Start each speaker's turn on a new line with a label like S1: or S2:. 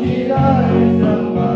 S1: Mira el